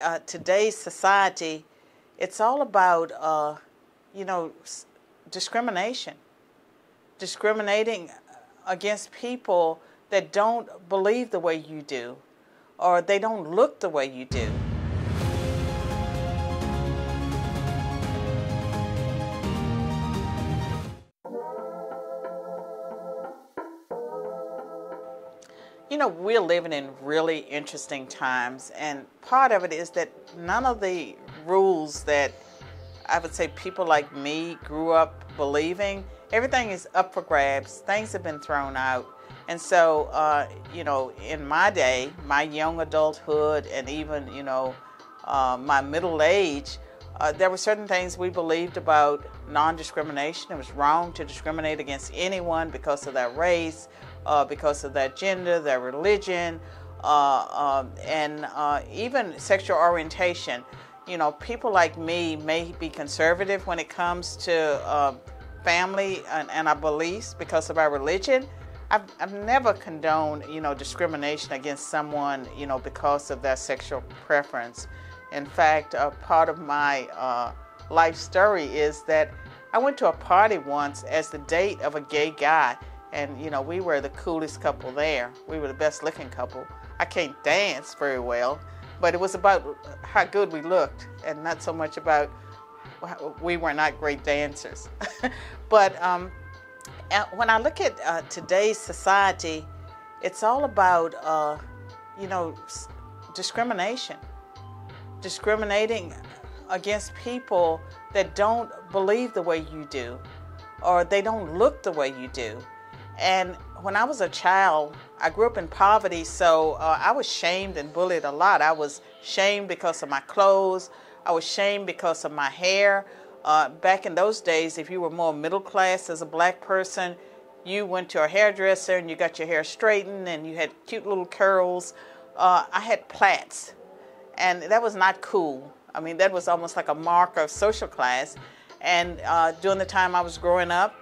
Uh, today's society, it's all about, uh, you know, discrimination. Discriminating against people that don't believe the way you do or they don't look the way you do. You know, we're living in really interesting times, and part of it is that none of the rules that I would say people like me grew up believing, everything is up for grabs. Things have been thrown out. And so, uh, you know, in my day, my young adulthood, and even, you know, uh, my middle age, uh, there were certain things we believed about non discrimination. It was wrong to discriminate against anyone because of their race, uh, because of their gender, their religion, uh, um, and uh, even sexual orientation. You know, people like me may be conservative when it comes to uh, family and, and, our beliefs because of our religion. I've, I've never condoned, you know, discrimination against someone, you know, because of their sexual preference. In fact, a part of my uh, life story is that I went to a party once as the date of a gay guy and you know we were the coolest couple there. We were the best looking couple. I can't dance very well but it was about how good we looked and not so much about we were not great dancers. But um, when i look at uh, today's society it's all about uh, you know discrimination. Discriminating against people that don't believe the way you do or they don't look the way you do and when I was a child, I grew up in poverty, so uh, I was shamed and bullied a lot. I was shamed because of my clothes, I was shamed because of my hair. Uh, back in those days, if you were more middle class as a black person, you went to a hairdresser and you got your hair straightened and you had cute little curls. Uh, I had plaits, and that was not cool. I mean, that was almost like a mark of social class. And uh, during the time I was growing up,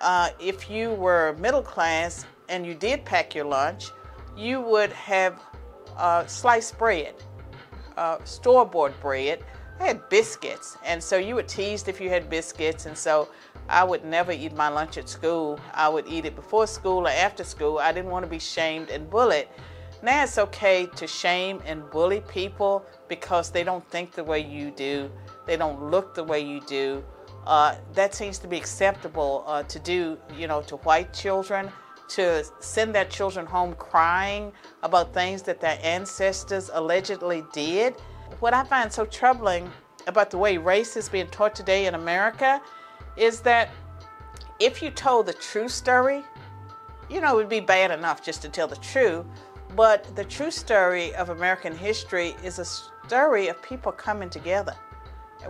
uh, if you were middle class and you did pack your lunch, you would have uh, sliced bread, uh, store bought bread. I had biscuits, and so you were teased if you had biscuits, and so I would never eat my lunch at school. I would eat it before school or after school. I didn't want to be shamed and bullied. Now it's okay to shame and bully people because they don't think the way you do, they don't look the way you do, uh, that seems to be acceptable uh, to do, you know, to white children, to send their children home crying about things that their ancestors allegedly did. What I find so troubling about the way race is being taught today in America is that if you told the true story, you know, it would be bad enough just to tell the truth. But the true story of American history is a story of people coming together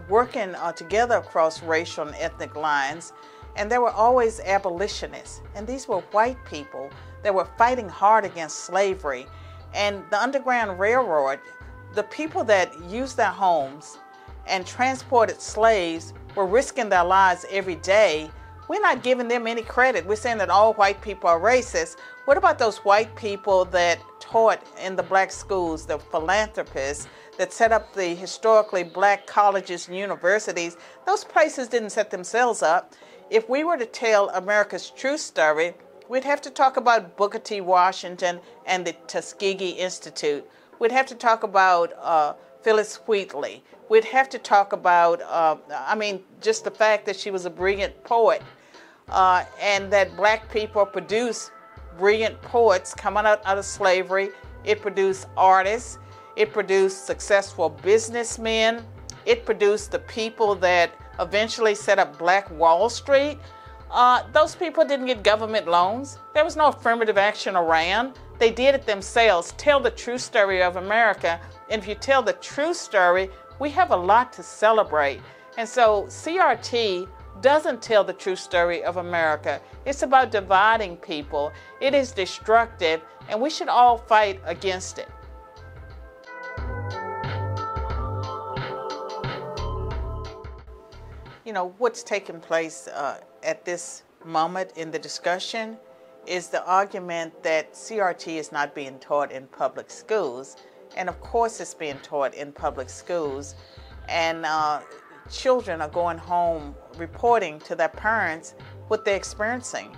working uh, together across racial and ethnic lines. And there were always abolitionists. And these were white people that were fighting hard against slavery. And the Underground Railroad, the people that used their homes and transported slaves were risking their lives every day. We're not giving them any credit. We're saying that all white people are racist. What about those white people that taught in the black schools, the philanthropists, that set up the historically black colleges and universities, those places didn't set themselves up. If we were to tell America's true story, we'd have to talk about Booker T. Washington and the Tuskegee Institute. We'd have to talk about uh, Phillis Wheatley. We'd have to talk about, uh, I mean, just the fact that she was a brilliant poet uh, and that black people produce brilliant poets coming out, out of slavery. It produced artists. It produced successful businessmen. It produced the people that eventually set up Black Wall Street. Uh, those people didn't get government loans. There was no affirmative action around. They did it themselves. Tell the true story of America. And if you tell the true story, we have a lot to celebrate. And so CRT doesn't tell the true story of America. It's about dividing people. It is destructive, and we should all fight against it. you know, what's taking place uh, at this moment in the discussion is the argument that CRT is not being taught in public schools. And of course, it's being taught in public schools. And uh, children are going home reporting to their parents what they're experiencing.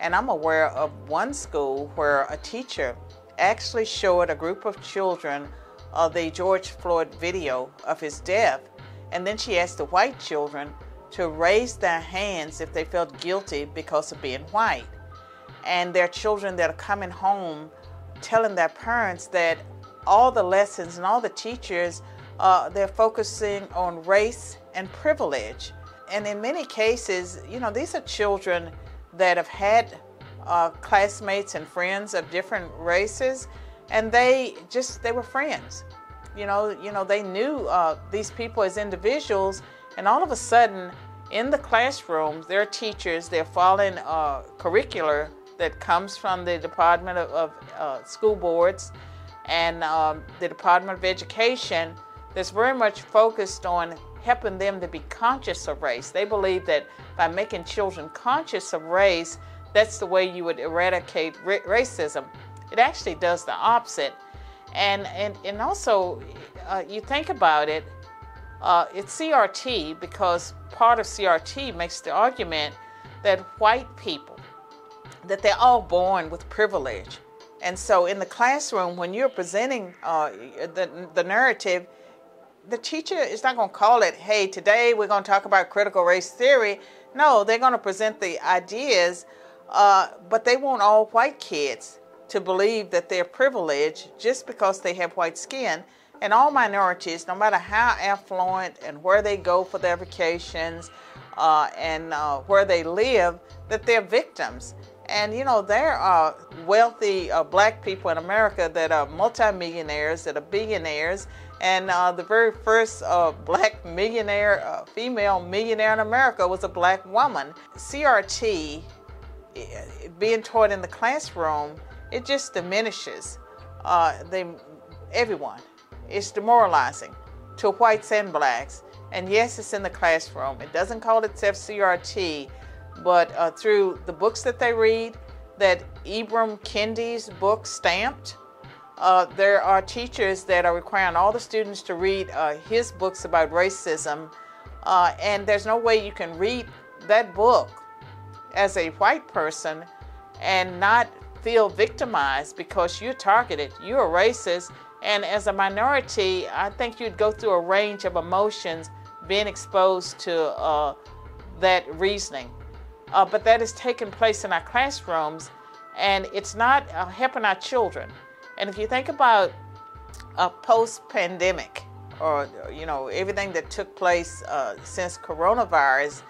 And I'm aware of one school where a teacher actually showed a group of children the George Floyd video of his death. And then she asked the white children to raise their hands if they felt guilty because of being white. And their children that are coming home telling their parents that all the lessons and all the teachers, uh, they're focusing on race and privilege. And in many cases, you know, these are children that have had uh, classmates and friends of different races, and they just they were friends. You know, you know they knew uh, these people as individuals, and all of a sudden, in the classrooms, their teachers they're following uh, curricular that comes from the Department of, of uh, School Boards and um, the Department of Education that's very much focused on helping them to be conscious of race. They believe that by making children conscious of race, that's the way you would eradicate ra- racism. It actually does the opposite. And, and, and also, uh, you think about it, uh, it's CRT because part of CRT makes the argument that white people, that they're all born with privilege. And so in the classroom, when you're presenting uh, the, the narrative, the teacher is not going to call it, hey, today we're going to talk about critical race theory. No, they're going to present the ideas, uh, but they want all white kids to believe that they're privileged just because they have white skin. And all minorities, no matter how affluent and where they go for their vacations uh, and uh, where they live, that they're victims. And you know, there are wealthy uh, black people in America that are multimillionaires, that are billionaires, and uh, the very first uh, black millionaire, uh, female millionaire in America was a black woman. CRT, being taught in the classroom, it just diminishes uh, they, everyone. It's demoralizing to whites and blacks. And yes, it's in the classroom. It doesn't call itself CRT, but uh, through the books that they read, that Ibram Kendi's book, Stamped, uh, there are teachers that are requiring all the students to read uh, his books about racism, uh, and there's no way you can read that book as a white person and not feel victimized because you're targeted, you're a racist, and as a minority, I think you'd go through a range of emotions being exposed to uh, that reasoning. Uh, but that is taking place in our classrooms, and it's not uh, helping our children. And if you think about a post-pandemic, or you know everything that took place uh, since coronavirus,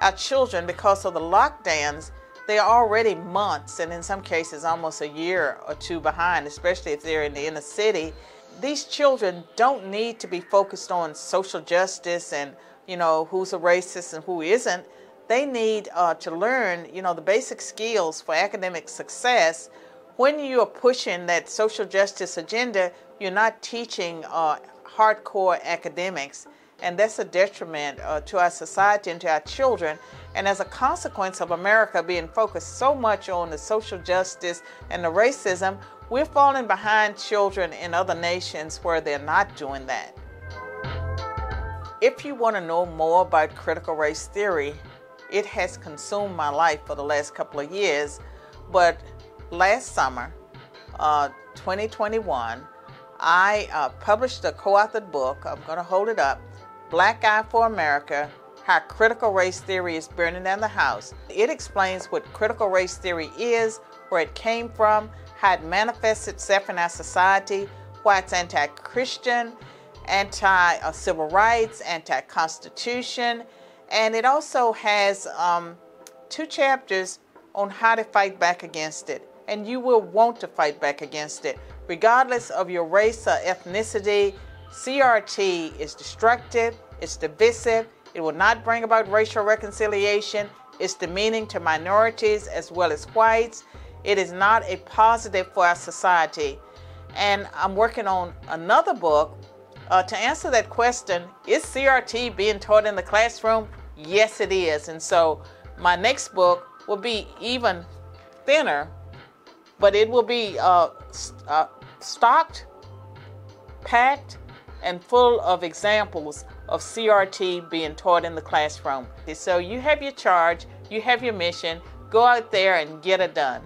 our children, because of the lockdowns, they are already months, and in some cases almost a year or two behind, especially if they're in the inner city. These children don't need to be focused on social justice and you know who's a racist and who isn't. They need uh, to learn, you know, the basic skills for academic success when you are pushing that social justice agenda, you're not teaching uh, hardcore academics, and that's a detriment uh, to our society and to our children. And as a consequence of America being focused so much on the social justice and the racism, we're falling behind children in other nations where they're not doing that. If you want to know more about critical race theory, it has consumed my life for the last couple of years, but last summer, uh, 2021, I uh, published a co authored book. I'm going to hold it up Black Eye for America How Critical Race Theory is Burning Down the House. It explains what critical race theory is, where it came from, how it manifests itself in our society, why it's anti Christian, anti civil rights, anti constitution, and it also has um, two chapters on how to fight back against it and you will want to fight back against it. Regardless of your race or ethnicity, CRT is destructive, it's divisive, it will not bring about racial reconciliation, it's demeaning to minorities as well as whites. It is not a positive for our society. And I'm working on another book uh, to answer that question Is CRT being taught in the classroom? Yes, it is. And so my next book will be even thinner but it will be uh, uh, stocked packed and full of examples of CRT being taught in the classroom. So you have your charge, you have your mission, go out there and get it done.